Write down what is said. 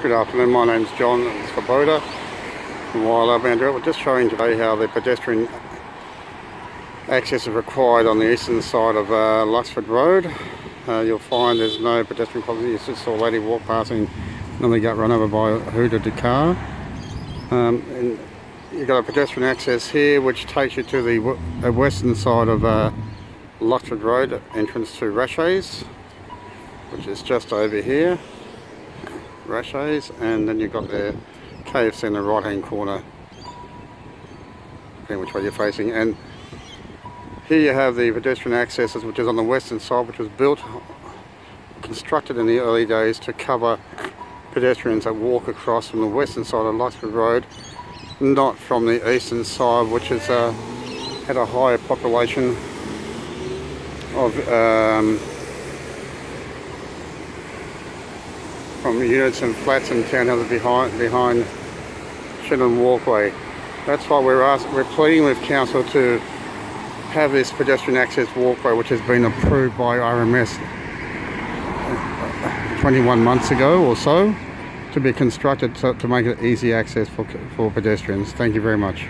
Good afternoon, my name's John Svoboda from Wildlife. We're just showing today how the pedestrian access is required on the eastern side of uh, Luxford Road. Uh, you'll find there's no pedestrian crossing, you just saw a lady walk past and nearly got run over by a hooted car. Um, and you've got a pedestrian access here which takes you to the western side of uh, Luxford Road, entrance to Rashays, which is just over here. Rashays and then you've got the KFC in the right hand corner depending which way you're facing. And here you have the pedestrian accesses which is on the western side which was built constructed in the early days to cover pedestrians that walk across from the western side of Luxford Road not from the eastern side which has uh, had a higher population of um, from units and flats and townhouses behind behind Shindon Walkway. That's why we're asking, we're pleading with council to have this pedestrian access walkway which has been approved by RMS 21 months ago or so to be constructed to, to make it easy access for, for pedestrians. Thank you very much.